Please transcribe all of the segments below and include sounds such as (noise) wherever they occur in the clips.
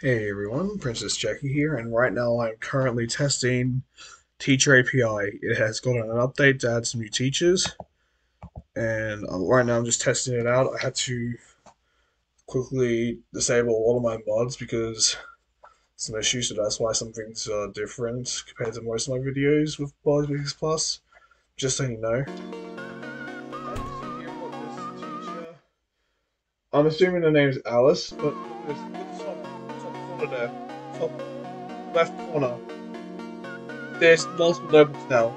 Hey everyone, Princess Jackie here, and right now I'm currently testing Teacher API. It has gotten an update to add some new teachers, and uh, right now I'm just testing it out. I had to quickly disable all of my mods because some issues, so that's why some things are different compared to most of my videos with Bars Plus. Just so you know. I'm assuming the name is Alice, but there, top left corner, there's multiple notebooks now.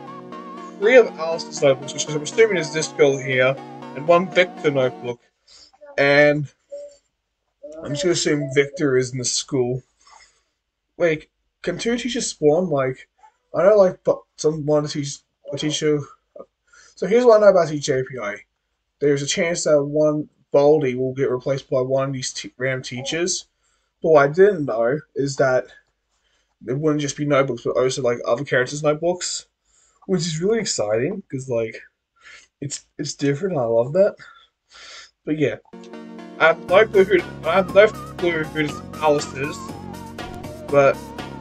Three of Alice's notebooks, which I'm assuming is this girl here, and one Victor notebook. And I'm just gonna assume Victor is in the school. Wait, can two teachers spawn? Like, I know, like, but some one teach a teacher. So here's what I know about each API. There's a chance that one Baldi will get replaced by one of these random teachers but what I didn't know is that it wouldn't just be notebooks, but also like other characters' notebooks, which is really exciting because like it's it's different. I love that. But yeah, I have no clue who I have no clue who this Alice is, but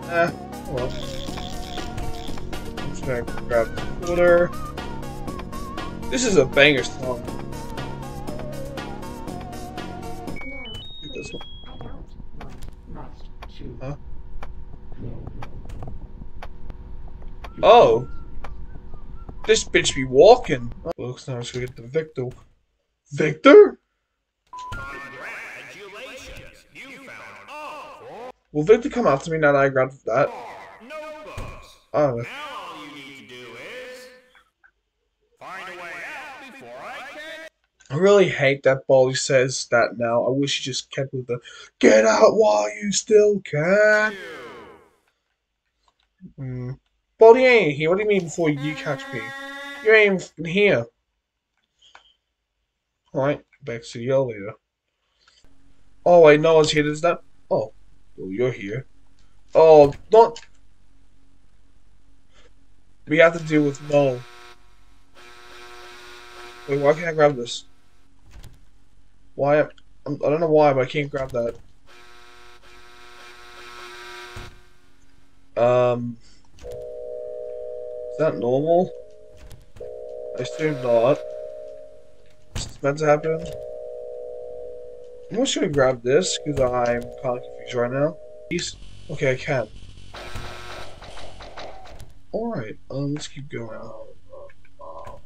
eh, well. I'm just gonna grab. This is a banger song. Oh! This bitch be walking. Looks now let's go get the Victor. Victor? Will Victor come out to me now that I grabbed that? Oh. I really hate that Baldi says that now. I wish he just kept with the get out while you still can. Mm. Baldi ain't here. What do you mean before you catch me? You ain't here. Alright, back to the elevator. Oh, wait, no one's here. Is that? Oh, well, you're here. Oh, not. We have to deal with no. Wait, why can't I grab this? Why? I'm, I don't know why, but I can't grab that. Um, that normal? I assume not. It's meant to happen. I'm just gonna grab this because I'm kind of confused right now. Okay, I can. Alright, um, let's keep going. Um, um, um.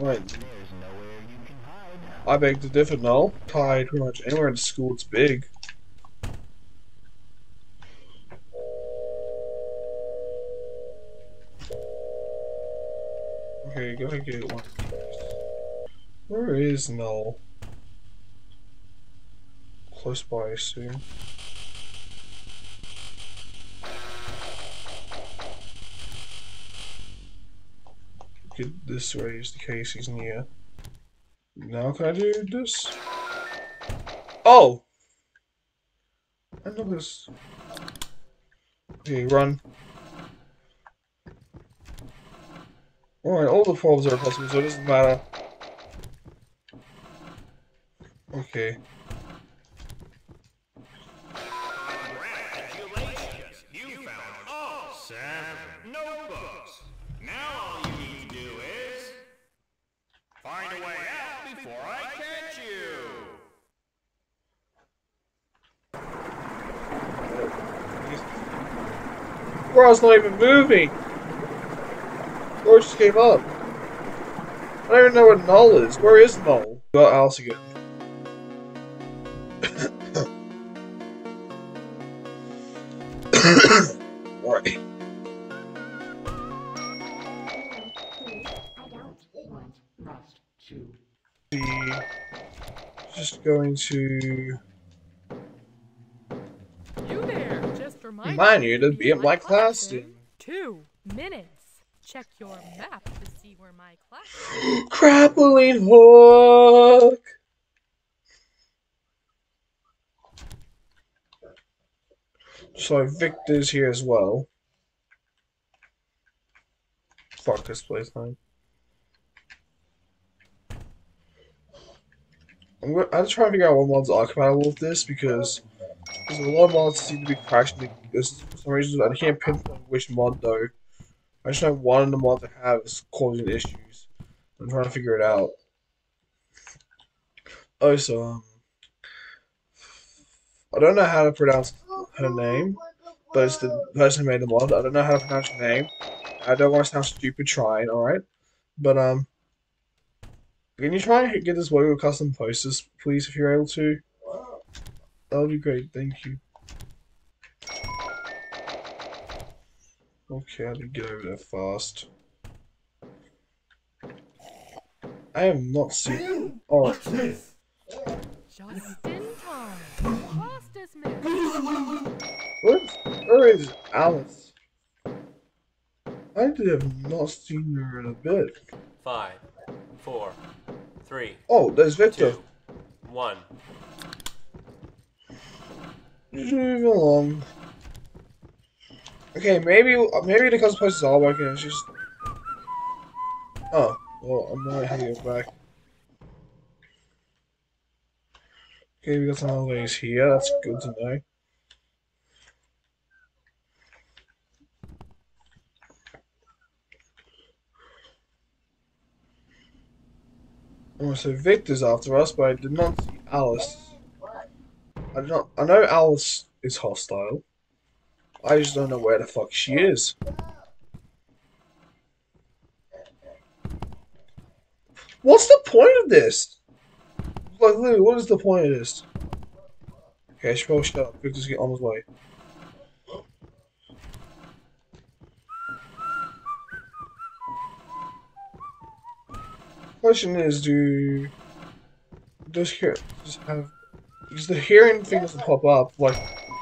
Right. I beg to differ, no. Hide pretty much anywhere in school it's big. Okay, go ahead and get one. Where is Null? Close by, I assume. get this raised in case he's near. Now can I do this? Oh! I know this. Okay, run. Alright, all the forms are possible, so it doesn't matter. Okay. Bro's not even moving. Bro just gave up. I don't even know where Null is. Where is Null? Got Alice again. (coughs) Alright. Just going to you there, just remind you to be at my class in two minutes. Check your map to see where my class Grappling (gasps) hook! So Victor's here as well. Fuck this place, man. I'm gonna, I'm trying to figure out what mods are compatible with this because there's a lot of mods seem to be crashing for some reason. I can't pinpoint which mod though. I just know one of the mods I have is causing issues. I'm trying to figure it out. Oh, so um, I don't know how to pronounce her name, but it's the person who made the mod. I don't know how to pronounce her name. I don't want to sound stupid trying, alright? But um, can you try and get this logo custom posters, please, if you're able to? That would be great, thank you. Okay, I did get over there fast. I am not seen. Oh, Just in time. Lost this man. where, where is Alice? I have not seen her in a bit. Five, four, three, Oh, there's Victor. two, one. Just move along. Okay, maybe maybe the custom posters are working. It's just. Oh, well, I'm not having go back. Okay, we got some ways here. That's good to know. Oh, so Victor's after us, but I did not see Alice. I not. I know Alice is hostile. I just don't know where the fuck she is. What's the point of this? Like, literally, what is the point of this? Okay, I should probably shut up. Victor's getting on his way. Question is, do does here just have does the hearing thing doesn't pop up like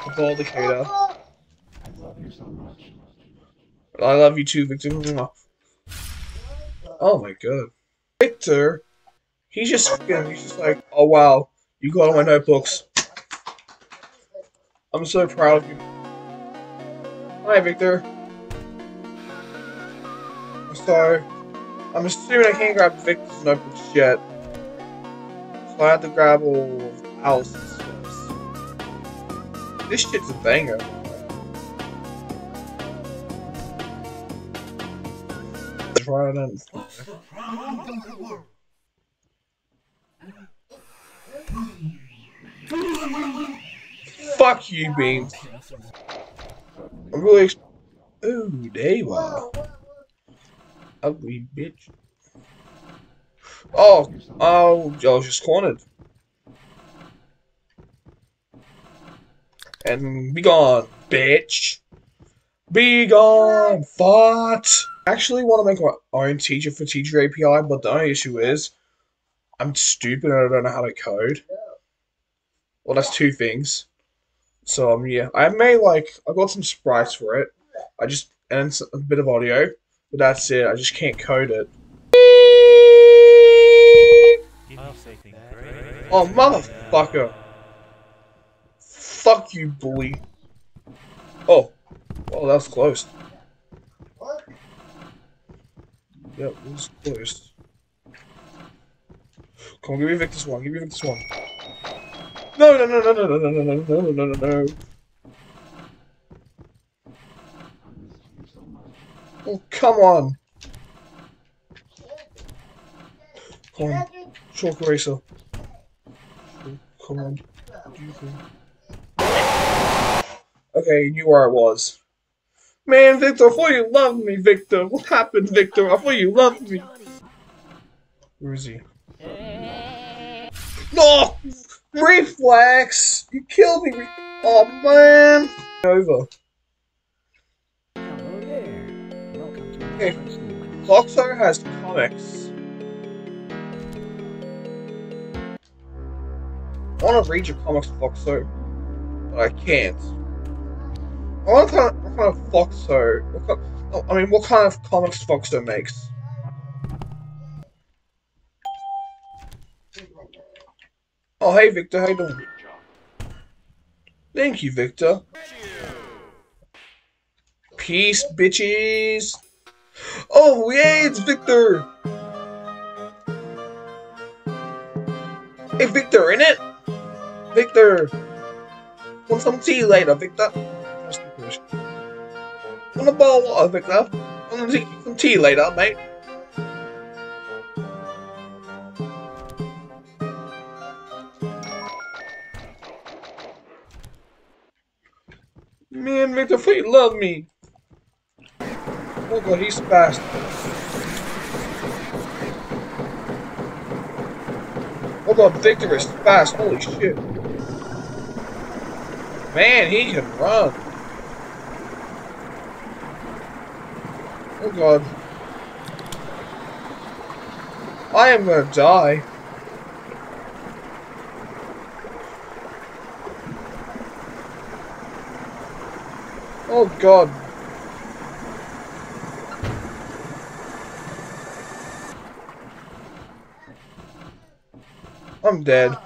the ball indicator? I love you too, Victor. Oh my god, Victor. He's just fucking- he's just like, oh wow, you got all my notebooks. I'm so proud of you. Hi, Victor. So, I'm assuming I can't grab Victor's notebooks yet. So I have to grab all Alice's. This shit's a banger. Try it on. Fuck you, Beans. I'm really. Ex- Ooh, there you are. Ugly bitch. Oh, oh, I was just cornered. And be gone, bitch. Be gone, fart. I actually want to make my own teacher for teacher API, but the only issue is I'm stupid and I don't know how to code. Well, that's two things. So um, yeah, I made like I got some sprites for it. I just and a bit of audio, but that's it. I just can't code it. Oh motherfucker! Fuck you, bully. Oh, oh, that was close. Yep, it was close. Come on, give me Victor's one. Give me Victor's one. No, no, no, no, no, no, no, no, no, no, no, no, no. Oh, come on. Come on, chalk eraser. Come on. Okay, you knew where I was. Man, Victor, I thought you loved me, Victor. What happened, Victor? I thought you loved me. Where is he? No! Reflex! You killed me! Oh man! Over. Hello there. Welcome to school. Foxo has comics. I want to read your comics, Foxo, but I can't. I want to kind of, Foxo. What oh, I mean, what kind of comics Foxo makes? Oh, hey, Victor, how you doing? Thank you, Victor. Peace, bitches. Oh, yeah, it's Victor. Hey, Victor, in it? Victor! Want some tea later, Victor? Want a bowl of water, Victor? Want some tea later, mate? Man, Victor Fleet love me. Oh god, he's fast. Oh god, Victor is fast. Holy shit. Man, he can run. Oh god. I am gonna die. Oh god. I'm dead.